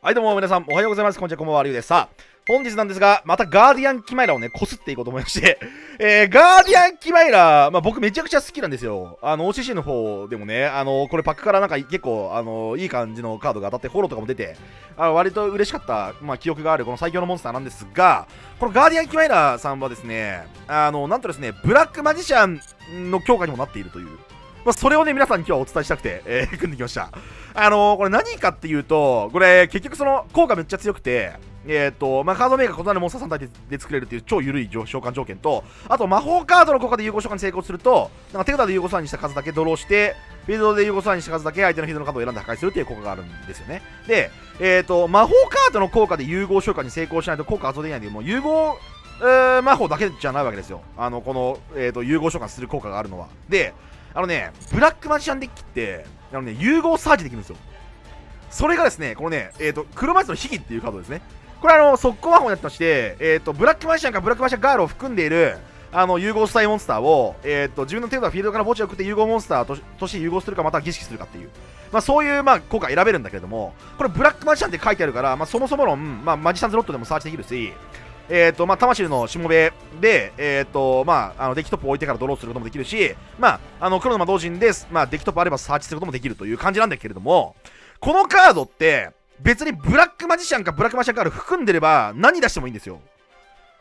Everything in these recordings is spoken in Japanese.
はいどうも皆さんおはようございます。こんにちはこんばんはりゅうです。さあ本日なんですがまたガーディアンキマイラをねこすっていこうと思いまして えー、ガーディアンキマイラまあ僕めちゃくちゃ好きなんですよ。あの OCC の方でもねあのこれパックからなんか結構あのいい感じのカードが当たってフォローとかも出てあの割と嬉しかった、まあ、記憶があるこの最強のモンスターなんですがこのガーディアンキマイラさんはですねあのなんとですねブラックマジシャンの強化にもなっているという。まあ、それをね、皆さんに今日はお伝えしたくて、えー、組んできました。あのー、これ何かっていうと、これ結局その効果めっちゃ強くて、えっ、ー、と、まあ、カードメーカー異なるモンスター3体でで作れるっていう超緩い召喚条件と、あと魔法カードの効果で融合召喚に成功すると、なんか手札で融合ーにした数だけドローして、フィールドで融合ーにした数だけ相手のフィードのカードを選んで破壊するっていう効果があるんですよね。で、えっ、ー、と、魔法カードの効果で融合召喚に成功しないと効果発動できないんで、もう融合えー、魔法だけじゃないわけですよ。あの、この、えっ、ー、と、融合召喚する効果があるのは。で、あのね、ブラックマジシャンデッキって、あのね、融合サージできるんですよ。それがですね、このね、えっ、ー、と、黒マジの秘技っていうカードですね。これあの、速攻魔法になってまして、えっ、ー、と、ブラックマジシャンかブラックマジシャンガールを含んでいる、あの、融合スタイモンスターを、えっ、ー、と、自分の手札フィールドから墓地を送って融合モンスターととして融合するか、または儀式するかっていう。まあ、そういう、まあ、効果選べるんだけれども、これブラックマジシャンって書いてあるから、まあ、そもそも論、まあ、マジシャンズロットでもサーチできるし、えっ、ー、と、まあ、魂のしもべで、えっ、ー、と、まあ、あの、デッキトップを置いてからドローすることもできるし、まあ、あの、黒の魔導陣で、まあ、デッキトップあればサーチすることもできるという感じなんだけれども、このカードって、別にブラックマジシャンかブラックマジシャンカード含んでれば何出してもいいんですよ。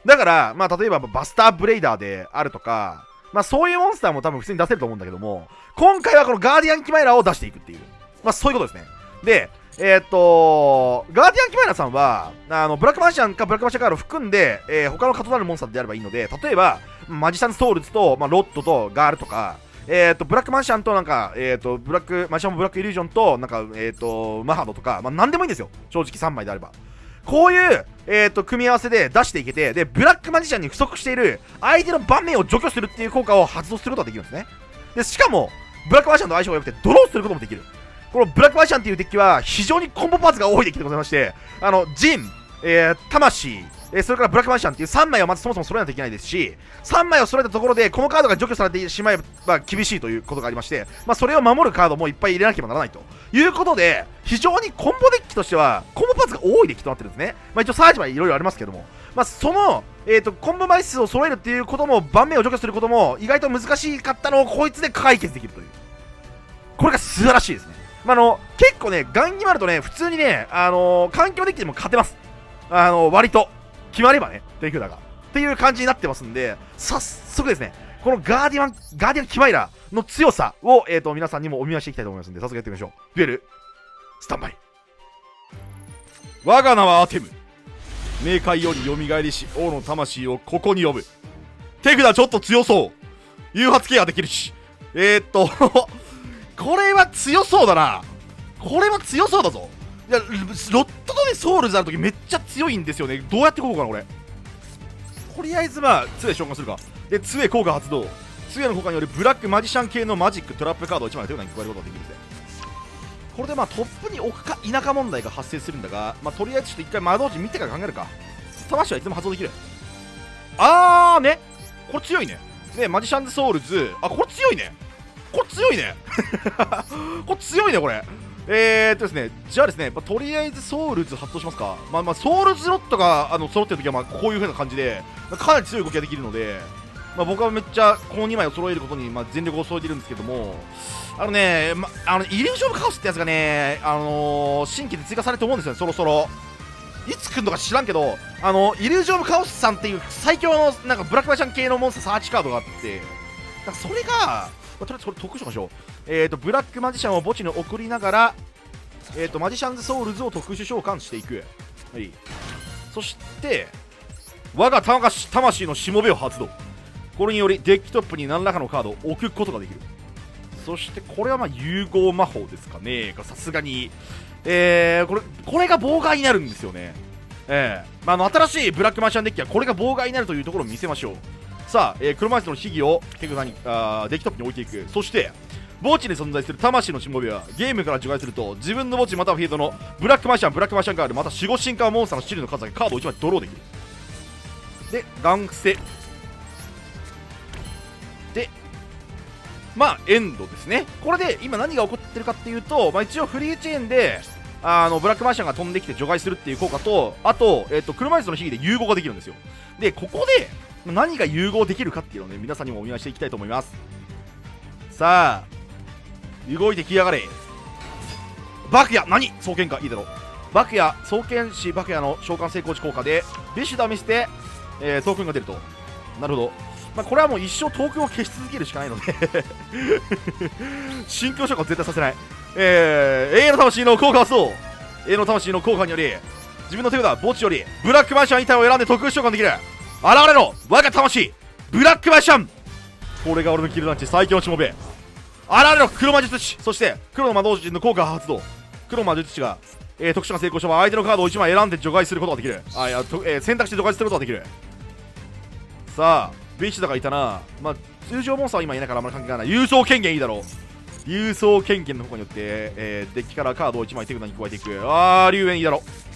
だから、まあ、例えばバスターブレイダーであるとか、まあ、そういうモンスターも多分普通に出せると思うんだけども、今回はこのガーディアンキマイラを出していくっていう。まあ、そういうことですね。で、えー、っと、ガーディアン・キマイラさんは、あの、ブラックマジシャンかブラックマジシャンカードを含んで、えー、他の異なるモンスターであればいいので、例えば、マジシャンソウルズと、まあ、ロットとガールとか、えー、っと、ブラックマジシャンとなんか、えー、っと、ブラック、マジシャンブラックイリュージョンと、なんか、えっと、マハドとか、まあ、なんでもいいんですよ。正直3枚であれば。こういう、えー、と、組み合わせで出していけて、で、ブラックマジシャンに不足している相手の盤面を除去するっていう効果を発動することができるんですね。で、しかも、ブラックマジシャンと相性が良くて、ドローすることもできる。このブラックマジシャンっていうデッキは非常にコンボパーツが多いデッキでございまして、あの、ジン、えー、魂、えー、それからブラックマジシャンっていう3枚をまずそもそも揃えないといけないですし、3枚を揃えたところで、このカードが除去されてしまえば厳しいということがありまして、まあ、それを守るカードもいっぱい入れなければならないということで、非常にコンボデッキとしては、コンボパーツが多いデッキとなってるんですね。まあ、一応サージはいろいろありますけども、まあ、その、えーと、コンボ枚数を揃えるっていうことも、盤面を除去することも、意外と難しかったのをこいつで解決できるという。これが素晴らしいですね。まあ、の結構ね、ガンギマルとね、普通にね、あのー、環境デッキでも勝てます。あのー、割と。決まればね、手札が。っていう感じになってますんで、早速ですね、このガーディアン、ガーディアンキマイラの強さを、えっ、ー、と、皆さんにもお見舞いしていきたいと思いますんで、早速やってみましょう。デュエル、スタンバイ。我が名はアテム。冥界より蘇りし、王の魂をここに呼ぶ。手札ちょっと強そう。誘発ケアできるし。えー、っとこれは強そうだな。これは強そうだぞ。いやロットとねソウルズあるときめっちゃ強いんですよね。どうやってこうかなこれ。とりあえずまあ杖召喚するか。で杖効果発動。杖の効果によるブラックマジシャン系のマジックトラップカードを1枚手札に加えることができるぜ。これでまあトップに置くか否か問題が発生するんだが、まあ、とりあえずちょっと一回魔導士見てから考えるか。魂はいつでも発動できる。あーね。これ強いね。ねマジシャンズソウルズ。あこれ強いね。これ強いね。これ強いねこれ。えーっとですねじゃあですね、まあ、とりあえずソウルズ発動しますか。まあまあソウルズロットがあの揃ってる時はまあこういう風な感じでかなり強い動きができるのでまあ、僕はめっちゃこの2枚を揃えることにまあ全力を添えているんですけどもあのね、ま、あのイリュージョンカオスってやつがね、あのー、新規で追加されると思うんですよね、そろそろ。いつ来るのか知らんけど、あの、イリュージョンカオスさんっていう最強のなんかブラックマジシャン系のモンスターサーチカードがあって、だからそれが、とりあえずこれ特殊ましょう。えっ、ー、と、ブラックマジシャンを墓地に送りながら、えっ、ー、と、マジシャンズソウルズを特殊召喚していく。はい。そして、我が魂のしもべを発動。これによりデッキトップに何らかのカードを置くことができる。そしてこれはまあ融合魔法ですかね。さすがに。えー、これ、これが妨害になるんですよね。えー、まあ、の新しいブラックマジシャンデッキはこれが妨害になるというところを見せましょう。さあ、えー、車椅子の秘技を手札にあデッキトップに置いていく。そして墓地に存在する魂のしもべはゲームから除外すると自分の墓地またはフィールドのブラックマシャンブラックマシャンガールまた守護進化モンスターのシルの数だけカードを1枚ドローできる。でガンクセ。でまあエンドですね。これで今何が起こってるかっていうと、まあ、一応フリーチェーンであのブラックマジシャンが飛んできて除外するっていう効果とあと,、えー、と車椅子の秘技で融合ができるんですよ。でここで何が融合できるかっていうのをね皆さんにもお見舞いしていきたいと思います。さあ動いてきやがれ。バクヤ何？双剣かいいだろう。バクヤ双剣士バクヤの召喚成功値効果でビシュダ見せて、えー、トークンが出ると。なるほど。まあ、これはもう一生トークンを消し続けるしかないので。心境召喚絶対させない。えー、永遠の魂の効果をそう。永遠の魂の効果により自分の手札墓地よりブラックマンシャン板を選んで特殊召喚できる。現れろ我が魂ブラックマンシャン。これが俺のキルダンチ最強のしもべ現れろ黒魔術師。そして黒の魔導士の効果発動。黒魔術師が、えー、特殊が成功した場合相手のカードを1枚選んで除外することができる。あいやと、えー、選択して除外することができる。さあビッシュだからいたな。まあ通常モンスターは今いないからあんまり関係ない。郵送権限いいだろう。郵送権限の方によって、えー、デッキからカードを1枚手札に加えていく。あー龍炎いいだろう。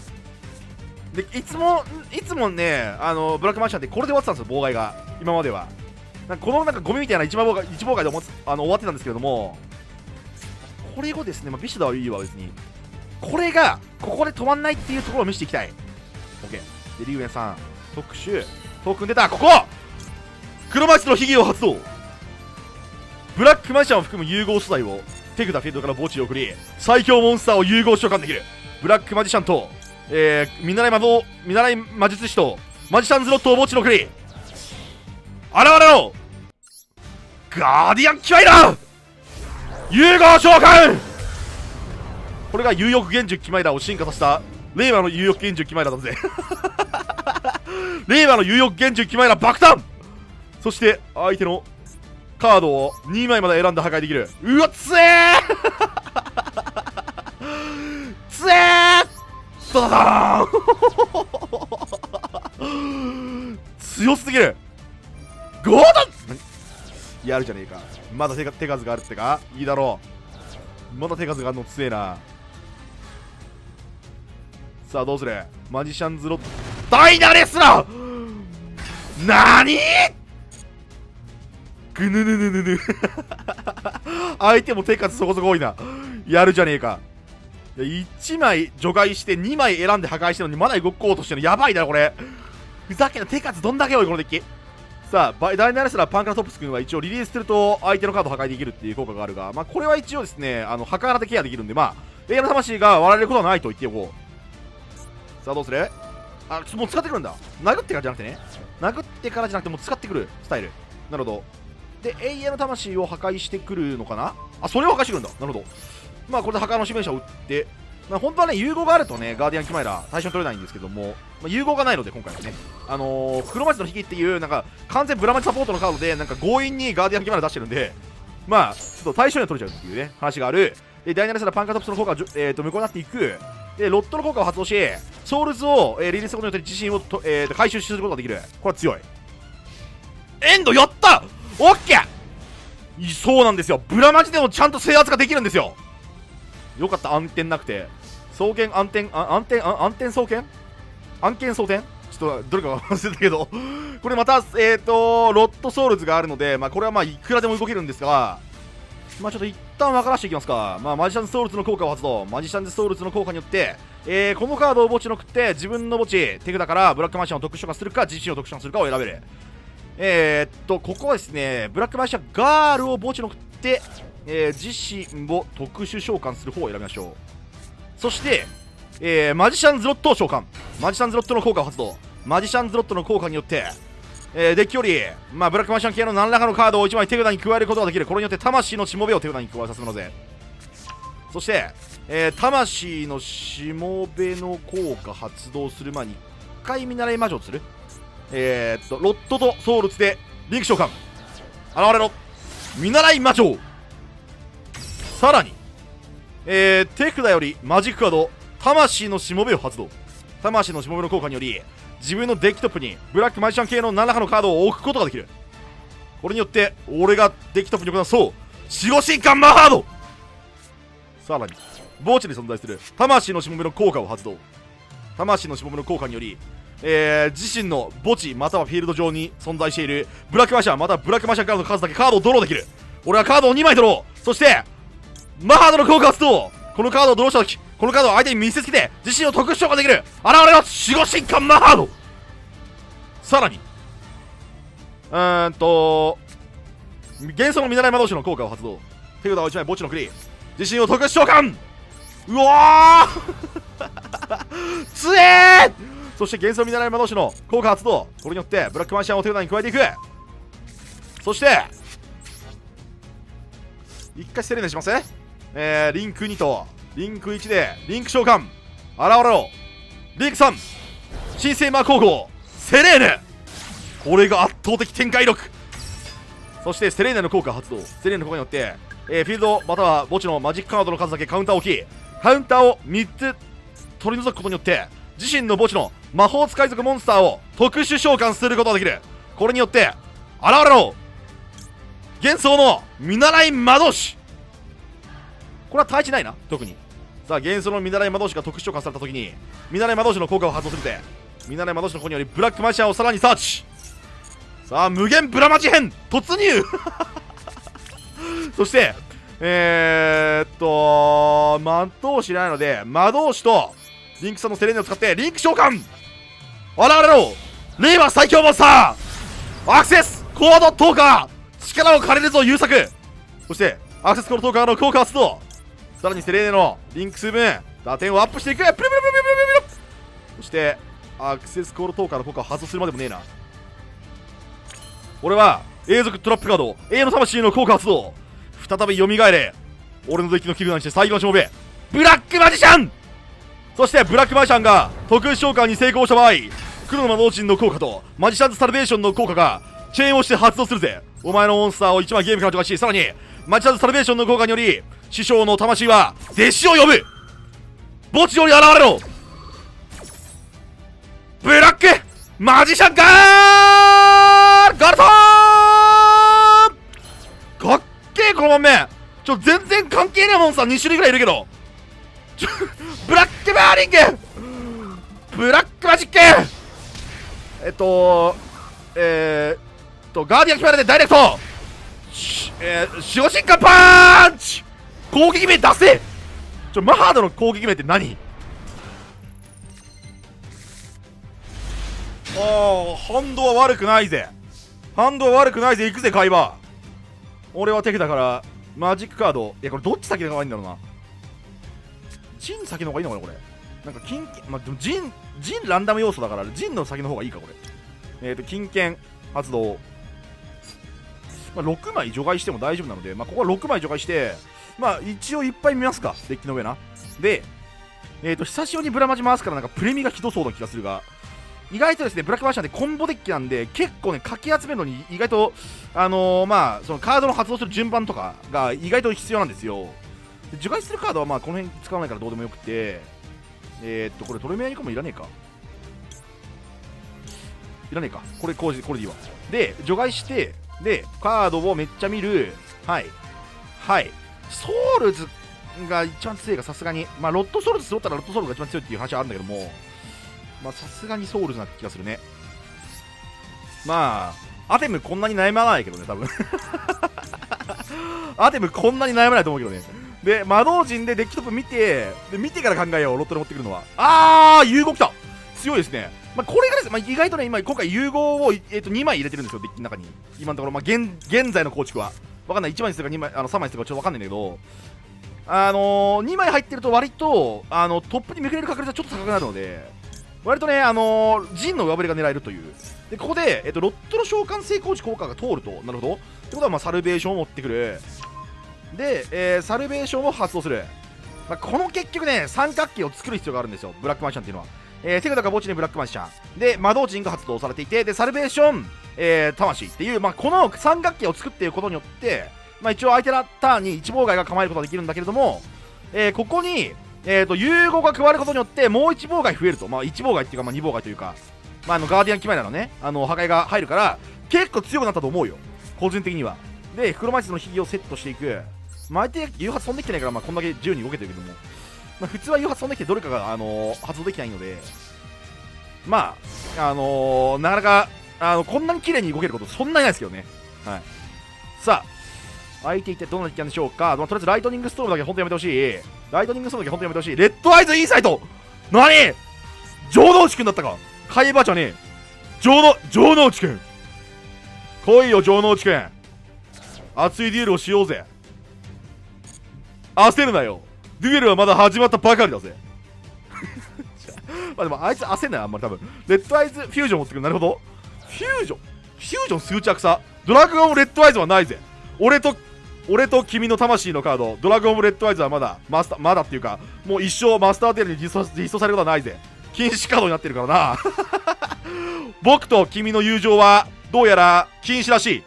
でいつもいつもねあのブラックマンシャンってこれで終わってたんですよ妨害が。今までは。なんかこのなんかゴミみたいな一番妨害一妨害であの終わってたんですけれども。これをですね、まあ、ビシュダはいいわ別に。これがここで止まんないっていうところを見せていきたい。OK で龍炎さん。特殊。トークン出た。ここ！黒マチの秘技を発動。ブラックマジシャンを含む融合素材を手札フィールドから墓地に送り最強モンスターを融合召喚できる。ブラックマジシャンと、えー、見習い魔導見習い魔術師とマジシャンズロットを墓地に送り現れろ。ガーディアンキワイラー。融合召喚。これが有力幻術キマイラを進化させた。令和の有力幻術キマイラだぜ。令和の有力幻術キマイラ爆弾。そして相手のカードを2枚まで選んで破壊できる。うわっつえードダーン 強すぎる。ゴードンやるじゃねえか。まだ手手数があるってか？いいだろう。まだ手数があるの強えな。さあどうする？マジシャンズロッダイナレスラー！なにぐぬぬぬぬぬ。相手も手数そこそこ多いな。やるじゃねえか。1枚除外して2枚選んで破壊してるのにまだ動こうとしてるの。やばいなこれ。ふざけた手数どんだけ多いこのデッキ。さあダイナレスラーパンカラトップス君は一応リリースすると相手のカード破壊できるっていう効果があるがまあこれは一応ですねあの破壊でケアできるんでまあ永遠の魂が割られることはないと言っておこう。さあどうする？あもう使ってくるんだ。殴ってからじゃなくてね。殴ってからじゃなくてもう使ってくるスタイル。なるほど。で永遠の魂を破壊してくるのかな？あそれを破壊してくるんだ。なるほど。まあこれで破壊の指名者を打ってまあ、本当はね、融合があるとね、ガーディアンキマイラ、対象取れないんですけども、まあ、融合がないので、今回はね、あのー、黒町の引きっていう、なんか、完全ブラマチサポートのカードで、なんか強引にガーディアンキマイラ出してるんで、まあ、ちょっと対象には取れちゃうっていうね、話がある。で、ダイナレスラパンカトプスの効果が、えー、と無効になっていく。で、ロットの効果を発動し、ソウルズを、えー、リリースすることによって自信をと、えー、回収することができる。これは強い。エンドやったオッケーそうなんですよブラマジでもちゃんと制圧ができるんですよよかった暗転なくて。双剣暗転暗転暗転双剣暗剣双転ちょっとどれか忘れたけど。これまたえっ、ー、とロットソウルズがあるのでまあこれはまあいくらでも動けるんですがまあちょっと一旦分からしていきますか。まあマジシャンズソウルズの効果を発動。マジシャンズソウルズの効果によってえー、このカードを墓地に送って自分の墓地手札からブラックマンションを特殊化するか自身を特殊化するかを選べる。えー、っと、ここはですね、ブラックマジシャンガールを墓地に送って、えー、自身を特殊召喚する方を選びましょう。そして、えー、マジシャンズロットを召喚。マジシャンズロットの効果を発動。マジシャンズロットの効果によって、えー、デッキより、まあ、ブラックマジシャン系の何らかのカードを1枚手札に加えることができる。これによって魂のしもべを手札に加えさせるので。そして、えー、魂のしもべの効果発動する前に1回見習い魔女をする。えー、っと、ロットとソウルツでリンク召喚。現れろ。見習い魔女。さらに、えー、手札よりマジックカード、魂のしもべを発動。魂のしもべの効果により、自分のデッキトップにブラックマジシャン系の何らかのカードを置くことができる。これによって、俺がデッキトップに行うそう、守護神カンマハードさらに、墓地に存在する魂のしもべの効果を発動。魂のしもべの効果により、えー、自身の墓地またはフィールド上に存在しているブラックマシャーまたはブラックマシャーカードの数だけカードをドローできる俺はカードを2枚ドローそしてマハードの効果発動。このカードをドローした時このカードを相手に見せつけて自身を特殊召喚できる。現れろ守護神官マハード。さらにうーんと幻想の見習い魔導士の効果を発動。手札を1枚墓地のクリ自身を特殊召喚。うわー！つえー！そして幻想見習い魔導士の効果発動。これによってブラックマンシャンを手札に加えていく。そして一回セレネしますえー、リンク2とリンク1でリンク召喚。現れろリンク3新生魔皇后セレーネこれが圧倒的展開力。そしてセレーネの効果発動。セレーネの効果によって、えー、フィールドまたは墓地のマジックカードの数だけカウンターを置きカウンターを3つ取り除くことによって自身の墓地の魔法使い族モンスターを特殊召喚することができる。これによって現れろ。幻想の見習い魔導士。これは対地ないな。特に。さあ幻想の見習い魔導士が特殊召喚された時に見習い魔導士の効果を発動するで見習い魔導士の方によりブラックマジシャンをさらにサーチ。さあ無限ブラマジ編突入。そしてえー、っと魔導士ないので魔導士とリンクさんのセレーネを使ってリンク召喚。現れろ令和最強モンスター。アクセスコードトーカー力を借りるぞ優作。そしてアクセスコードトーカーの効果発動さらにセレーネのリンク数分打点をアップしていく。プルプルプルプルプルプルそしてアクセスコードトーカーの効果を発動するまでもねえな。俺は永続トラップカード永遠の魂の効果発動。再び蘇れ。俺のデッキの気分にして最後のしもべブラックマジシャン。そしてブラックマジシャンが特殊召喚に成功した場合黒の魔導陣の効果とマジシャンズサルベーションの効果がチェーンをして発動するぜ。お前のモンスターを1枚ゲームから除外しさらにマジシャンズサルベーションの効果により師匠の魂は弟子を呼ぶ。墓地より現れろ。ブラックマジシャンガールとーかっけえこの盤面ちょ全然関係ねえモンスター2種類ぐらいいるけど。ち ょブラックバーニング。ブラックマジック。えっとえー、っとガーディアンキマラでダイレクト。えー、守護神官パンチ！攻撃名出せ！ちょマハードの攻撃名って何？ああ反動は悪くないぜ。反動は悪くないぜ。行くぜ海馬俺は敵だからマジックカード。いやこれどっち先の方がいいんだろうな。ジン先の方がいいのかなこれ。なんか金まあ、でもジンジンランダム要素だからジンの先の方がいいかこれ。えっ、ー、と金券発動。まあ、6枚除外しても大丈夫なので、まあ、ここは6枚除外して、まあ、一応いっぱい見ますか、デッキの上な。で、えっ、ー、と、久しぶりにブラマジ回すから、なんかプレミがひどそうな気がするが、意外とですね、ブラックマーシャンってコンボデッキなんで、結構ね、かき集めるのに、意外と、あのー、まあ、そのカードの発動する順番とかが意外と必要なんですよ。除外するカードは、まあ、この辺使わないからどうでもよくて、えっ、ー、と、これトレメアニコもいらねえか。いらねえか。これ、これこれでいいわ。で、除外して、で、カードをめっちゃ見る。はい。はい。ソウルズが一番強いがさすがに。まあ、ロットソウルズ揃ったらロットソウルズが一番強いっていう話はあるんだけども、まあ、さすがにソウルズな気がするね。まあ、アテムこんなに悩まないけどね、多分。アテムこんなに悩まないと思うけどね。で、魔導陣でデッキトップ見て、で見てから考えよう、ロットで持ってくるのは。あー、融合来た強いですね。まあ、これがです、まあ、意外とね、今、今回融合を、えー、と2枚入れてるんですよ、デッキの中に。今のところ、まあ、現現在の構築は。わかんない、1枚にするか2枚、あの3枚にするかちょっとわかんないんだけど、あのー、2枚入ってると割と、あの、トップにめくれる確率はちょっと高くなるので、割とね、あのー、陣の上振れが狙えるという。で、ここで、えっ、と、ロットの召喚成功時効果が通ると、なるほど。ってことは、まあ、サルベーションを持ってくる。で、えー、サルベーションを発動する。まあ、この結局ね、三角形を作る必要があるんですよ、ブラックマンシャンっていうのは。えー、手札が墓地にブラックマンシャン。で、魔導陣が発動されていて、で、サルベーション、えー、魂っていう、まあ、この三角形を作っていることによって、まあ、一応相手のターンに一妨害が構えることができるんだけれども、えー、ここに、えーと、融合が加わることによって、もう一妨害増えると。まあ、一妨害っていうか、まあ、二妨害というか、まあ、あの、ガーディアンキマイラのね、あの、破壊が入るから、結構強くなったと思うよ。個人的には。で、袋マイスのヒゲをセットしていく。まあ、相手、誘発飛んできてないから、まあ、こんだけ自由に動けてるけども、まあ、普通は誘発飛んできてどれかが、あのー、発動できないので、まあ、あのー、なかなか、あの、こんなに綺麗に動けることそんなにないですけどね。はい。さあ、相手一体どうなってきたんでしょうか、まあ、とりあえずライトニングストームだけ本当やめてほしい。ライトニングストームだけ本当やめてほしい。レッドアイズインサイト!何城之内くんだったか。海馬じゃねえ。城の城之内くん。来いよ城之内くん。熱いデュエルをしようぜ。焦るなよ。デュエルはまだ始まったばかりだぜ。まあでもあいつ焦んないあんまり多分。レッドアイズフュージョン持ってくる。なるほど。フュージョン？フュージョン数着差ドラゴンレッドアイズはないぜ。俺と俺と君の魂のカード。ドラゴンレッドアイズはまだマスターまだっていうかもう一生マスターテールに実装実装されることはないぜ。禁止カードになってるからな。僕と君の友情はどうやら禁止らしい。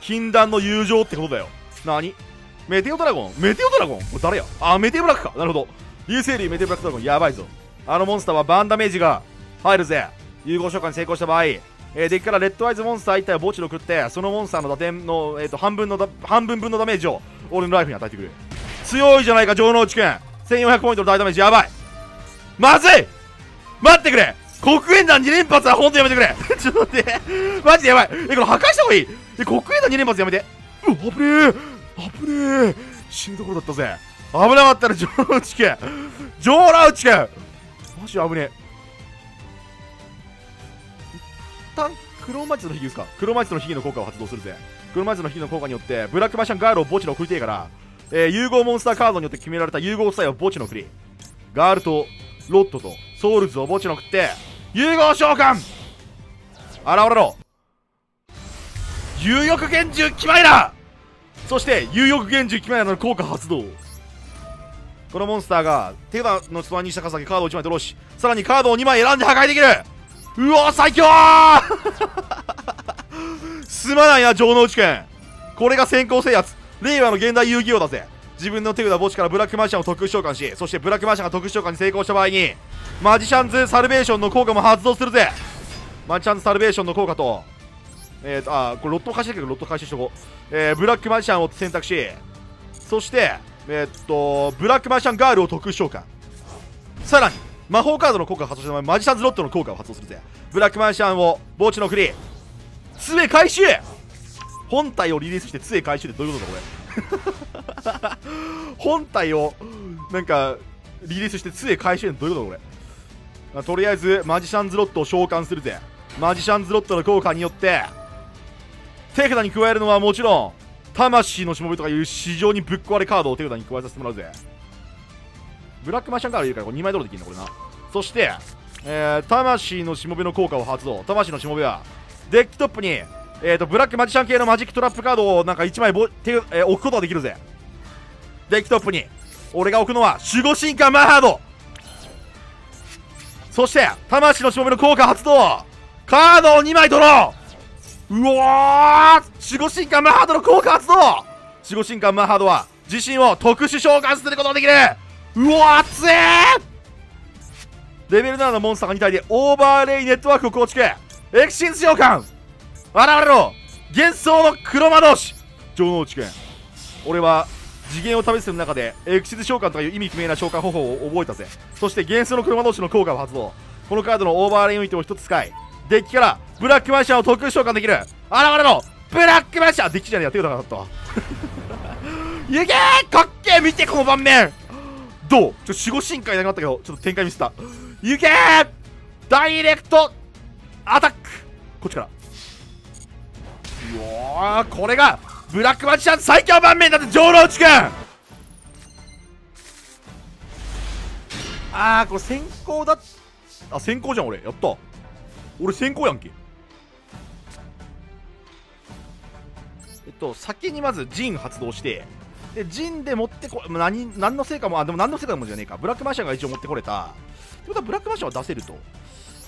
禁断の友情ってことだよ。何メテオドラゴン？メテオドラゴン？これ誰や？あメテオブラックか。なるほど。流星類メテオブラックドラゴン。やばいぞ。あのモンスターはバーンダメージが入るぜ。融合召喚に成功した場合、えー、デッキからレッドアイズモンスター1体を墓地で送ってそのモンスターの打点の、えーと、半分のだ半分分のダメージを俺のライフに与えてくる強いじゃないか城之内くん。1400ポイントの大ダメージ。やばい。まずい！待ってくれ！黒煙弾2連発は本当やめてくれ。ちょっと待って。マジでやばい。えこれ破壊した方がいい？え黒煙弾2連発やめて。うわ危ねえ。危ねえ。死ぬところだったぜ。危なかったら城之内くん城之内くんマジ危ねえ。一旦黒魔術のヒギですか？黒魔術のヒギの効果を発動するぜ。黒魔術のヒギの効果によってブラックマシャンガールを墓地の送りてえから、えー、融合モンスターカードによって決められた融合スタイルを墓地の送り。ガールとロットとソウルズを墓地の送って融合召喚!現れろ!有力拳銃キマイラそして有力拳銃キマイラの効果発動。このモンスターが手札のスにした数だけカードを1枚ドローしさらにカードを2枚選んで破壊できる。うわ最強! すまないな城之内くんこれが先行制圧。令和の現代遊戯王だぜ。自分の手札墓地からブラックマジシャンを特殊召喚しそしてブラックマジシャンが特殊召喚に成功した場合にマジシャンズサルベーションの効果も発動するぜ。マジシャンズサルベーションの効果とえーとあこれロット回収だけどロット回収しとこう、えー、ブラックマジシャンを選択しそしてえー、っとブラックマジシャンガールを特殊召喚。さらに魔法カードの効果を発動した場合マジシャンズロットの効果を発動するぜ。ブラックマジシャンを墓地のクリ杖回収！本体をリリースして杖回収ってどういうことだこれ。本体をなんかリリースして杖回収ってどういうことこれ、とりあえずマジシャンズロットを召喚するぜ。マジシャンズロットの効果によって手札に加えるのはもちろん魂のしもべとかいう市場にぶっ壊れカードを手札に加えさせてもらうぜ。ブラックマジシャンカードいるからこれ2枚ドローできるんだこれな。そして、えー、魂のしもべの効果を発動。魂のしもべはデッキトップにえーと、ブラックマジシャン系のマジックトラップカードをなんか1枚ぼ手、えー、置くことができるぜ。デッキトップに俺が置くのは守護神官マハード。そして魂のしもべの効果発動。カードを2枚取ろう。うわー守護神官マハードの効果発動。守護神官マハードは自身を特殊召喚することができる。うわ熱い!レベル7のモンスターが2体でオーバーレイネットワークを構築。エクシーズ召喚。現れろ幻想の黒魔導師。城之内くん俺は次元を試する中でエクシーズ召喚とかいう意味不明な召喚方法を覚えたぜ。そして幻想の黒魔導師の効果を発動。このカードのオーバーレイユニットを1つ使い。デッキからブラックマジシャンを特殊召喚できる。現れろブラックマジシャンデッキじゃねえや手がなかった いけーかっけー見てこの盤面。どう？ちょ守護神回なくなったけどちょっと展開ミスった。いけーダイレクトアタック。こっちから。うわこれがブラックマジシャン最強盤面だって城之内くんあーこれ先行だあ先行じゃん俺。やった俺先行やんけ。えっと先にまずジン発動してでジンで持ってこ何何の成果もあでも何の成果もじゃねえか。ブラックマシャンが一応持ってこれた。ってことはブラックマシャンは出せると。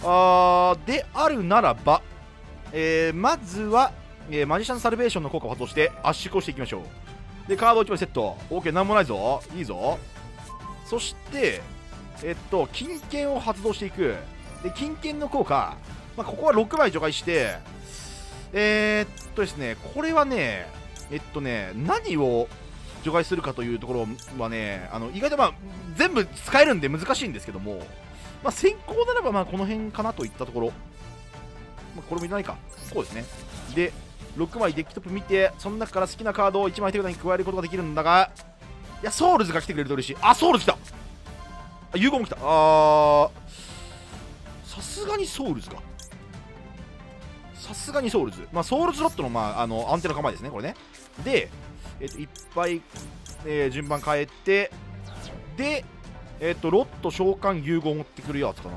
あーであるならばえー、まずはえー、マジシャンサルベーションの効果を発動して圧縮をしていきましょう。でカード1枚セット。OK なんもないぞ。いいぞ。そしてえっと金券を発動していく。で金券の効果、まあ、ここは6枚除外してえー、っとですねこれはねえっとね何を除外するかというところはねあの意外とまあ全部使えるんで難しいんですけども、まあ、先行ならばまあこの辺かなといったところ、まあ、これもいらないか。こうですね。で6枚デッキトップ見てその中から好きなカードを1枚手札に加えることができるんだがいやソウルズが来てくれると嬉しい。あソウルズ来た。あ融合も来た。あーさすがにソウルズか。さすがにソウルズ。まあソウルズロットの,、まあ、あのアンテナ構えですねこれね。で、えっといっぱい、えー順番変えてでえっとロット召喚融合持ってくるやつかな。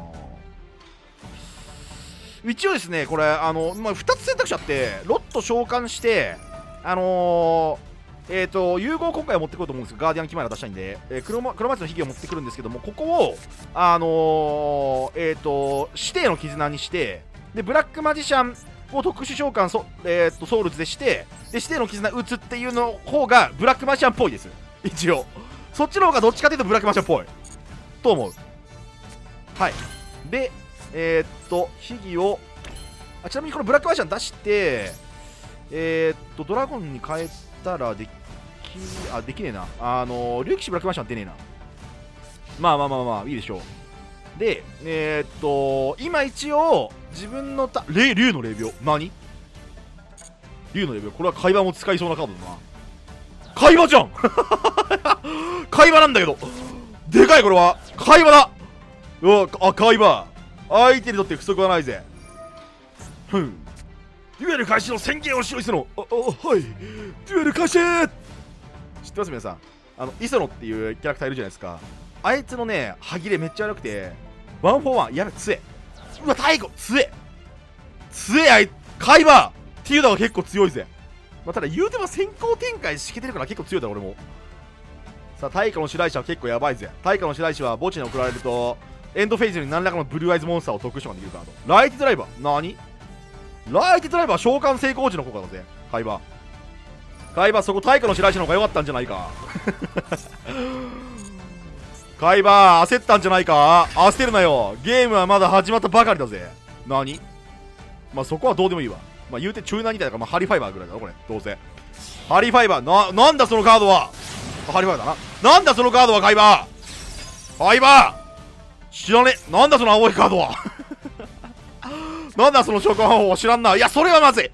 一応ですねこれあの、まあ、2つ選択肢あってロット召喚してあのー、えっ、と融合今回は持ってくると思うんですガーディアンキマイラ出したいんで、えー、黒黒松の秘技を持ってくるんですけどもここをあのー、えっ、と指定の絆にしてでブラックマジシャンを特殊召喚そ、えー、とソウルズでしてで指定の絆打つっていうの方がブラックマジシャンっぽいです。一応。そっちの方がどっちかというとブラックマジシャンっぽい。と思う。はい。でえー、っと秘技をあちなみにこのブラックマジシャン出してえー、っとドラゴンに変えたらできあできねえな。あの竜騎士ブラックマジシャン出ねえな。まあまあまあまあいいでしょう。でえー、っと今一応自分のた霊竜の霊廟何？竜の霊廟これは会話も使いそうなカードだな。会話じゃん！会話なんだけど。でかいこれは。会話だ！うわあ会話。相手にとって不足はないぜ。ふん。デュエル開始の宣言をしろ磯野ああはい。デュエル開始！知ってます皆さん。あの磯野っていうキャラクターいるじゃないですか。あいつのね歯切れめっちゃ悪くてワンフォーワンやべ強えうわ太鼓強え。強えあい会話っていうのは結構強いぜ。まあ、ただ言うても先行展開しけてるから結構強いだろ俺も。さあ大化の白石は結構やばいぜ。大化の白石は墓地に送られるとエンドフェーズに何らかのブルーアイズモンスターを特殊召喚できるカードライトドライバー。何？ライトドライバー召喚成功時の効果だぜ。海馬。海馬そこ大化の白石の方が良かったんじゃないか。海馬焦ったんじゃないか？焦るなよ。ゲームはまだ始まったばかりだぜ。何？まあそこはどうでもいいわ。まあ言うて中南みたいだか。ら、まあ、ハリファイバーぐらいだろこれ。どうせ。ハリファイバー。ななんだそのカードは？ハリファイバーだな。なんだそのカードは海馬海馬知らねえ。なんだその青いカードは？なんだその召喚方法知らんな。いやそれはまずい。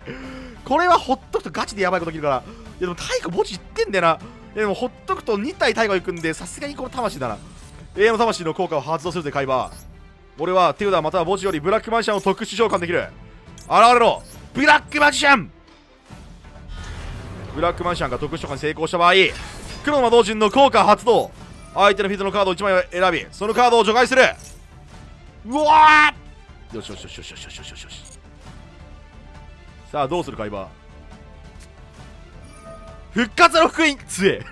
これはほっとくとガチでやばいこと起きるから。いやでも太鼓墓地行ってんだよな。でもほっとくと2体太鼓行くんでさすがにこの魂だな。永遠の魂の効果を発動するぜ海馬俺は手札または墓地よりブラックマンシャンを特殊召喚できる。現れろブラックマジシャン。ブラックマジシャンが特殊召喚に成功した場合黒の魔導陣の効果発動。相手のフィードのカードを1枚を選びそのカードを除外する。うわーよしよしよしよしよしよしよしよし。さあどうするか今復活の福音！強え。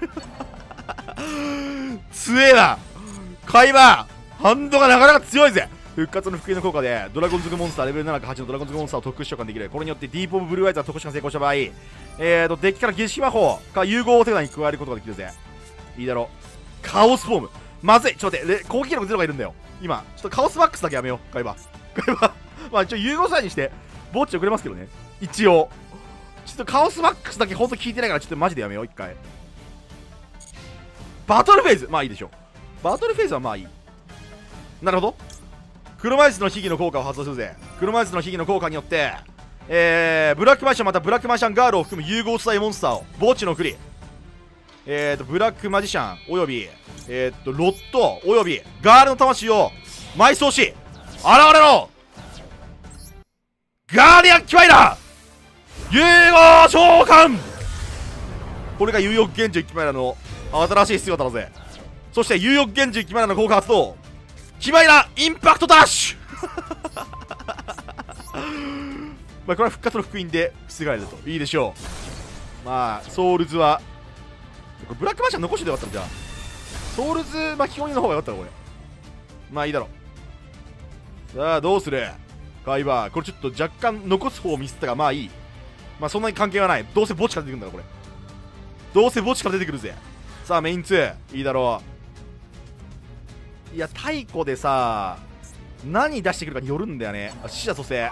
強えな。海馬ハンドがなかなか強いぜ。復活の福音の効果でドラゴンズグモンスターレベル7か8のドラゴンズグモンスターを特殊召喚できる。これによってディープオブブルーアイズが特殊召喚成功した場合。えーとデッキから儀式魔法か融合を手札に加えることができるぜ。いいだろう。カオスフォーム。まずいちょっと待って。攻撃力ゼロがいるんだよ。今ちょっとカオスマックスだけやめよう。ガイバ ガイバまあ一応融合サインにして墓地遅れますけどね。一応。ちょっとカオスマックスだけほんと聞いてないからちょっとマジでやめよう。一回。バトルフェーズ。まあいいでしょう。バトルフェーズはまあいい。なるほど。黒マイスの秘技の効果を発動するぜ。黒マイスの秘技の効果によってえー、ブラックマジシャンまたブラックマジシャンガールを含む融合素材モンスターを墓地のクリえーとブラックマジシャンおよびえーとロットおよびガールの魂を埋葬し現れろガーディアンキワイラ融合召喚。これが有力源氏キマイラの新しい姿だぜ。そして有力源氏キマイラの効果発動。キマイラインパクトダッシュ。まあこれは復活の福音で覆るといいでしょう。まあソウルズはブラックマシャン残してよかったんじゃ。ソウルズ巻き込みの方がよかったのこれ。まあいいだろう。さあどうする？カイバーこれちょっと若干残す方をミスったがまあいい。まあそんなに関係はない。どうせ墓地から出てくるんだろこれ。どうせ墓地から出てくるぜ。さあメイン2いいだろう。いや太鼓でさ何出してくるかによるんだよね。死者蘇生。ハ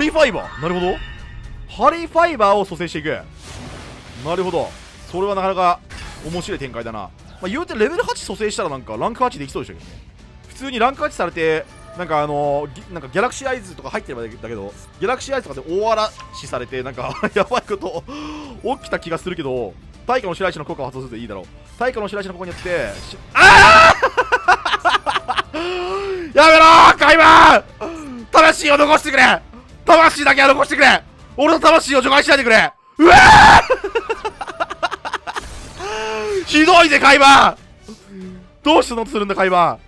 リーファイバー。なるほど。ハリーファイバーを蘇生していく。なるほど。それはなかなか面白い展開だな、まあ、言うてレベル8蘇生したらなんかランク8できそうでしたけどね。普通にランク8されてなんかあのーなんかギャラクシーアイズとか入ってればだけどギャラクシーアイズとかで大嵐されてなんか やばいこと起きた気がするけど対価の白石の効果を発動するといいだろう。対価の白石のここによってしああやめろーカイマン!魂を残してくれ!魂だけは残してくれ!俺の魂を除外しないでくれ!うわひどいぜカイマン!どうしてのとするんだカイマン!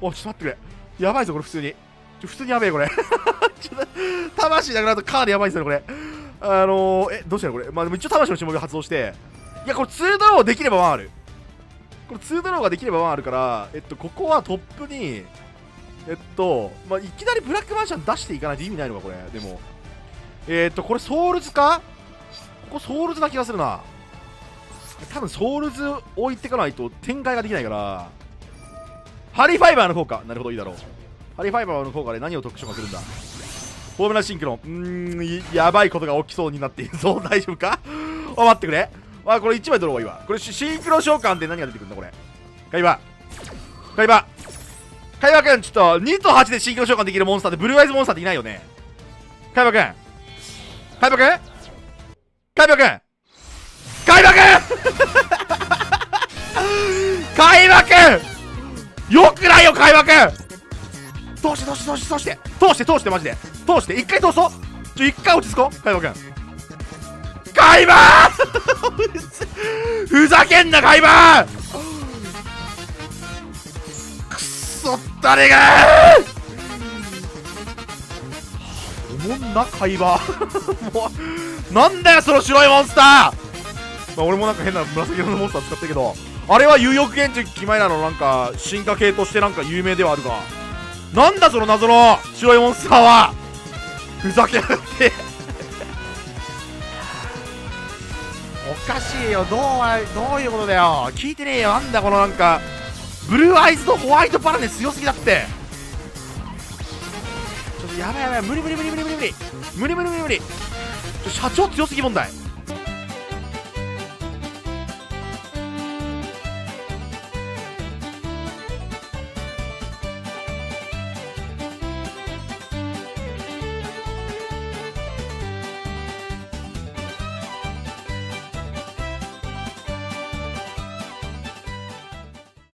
おちょっと待ってくれ。やばいぞこれ普通に。普通にやべえこれ。魂なくなるとかなりやばいですよこれ。あのー、えどうしたのこれ。まあでも一応魂の霜が発動して。いやこれ2ドローできればワンある。これ2ドローができればワンあるからえっとここはトップにえっと、まあ、いきなりブラックマンション出していかないと意味ないのかこれ。でも。えー、っとこれソウルズか？ここソウルズな気がするな。多分ソウルズ置いてかないと展開ができないから。ハリーファイバーの効果なるほどいいだろう。ハリーファイバーの効果で何を特殊化するんだ？フォームランシンクロン。うーんやばいことが起きそうになっている。ぞ大丈夫か？あ待ってくれ。あこれ1枚取ろういいわこれシンクロ召喚で何が出てくるんだこれ。カイバカイバカイバくんちょっと2と8でシンクロ召喚できるモンスターでブルーアイズモンスターっていないよね。カイバくん。カイバくん。カイバくん。カイバくん！カイバくん！よくないよ開幕通して通して通して通して通して通してマジで。通して一回通そう。ちょ一回落ち着こう開幕開幕 ふざけんな開幕くっそ誰がおもんな開幕 もうなんだよその白いモンスター！まあ俺もなんか変な紫色のモンスター使ってるけど。あれは有翼原虫キマイラのなんか進化系としてなんか有名ではあるが。なんだその謎の白いモンスターは！ふざけやがってかしいよ。どうどういうことだよ。聞いてねえよ。なんだこのなんかブルーアイズとホワイトパラネ強すぎだって。ちょっとやばいやばい。無理無理無理無理無理無理。無理無理無理無理。ちょ社長強すぎ問題。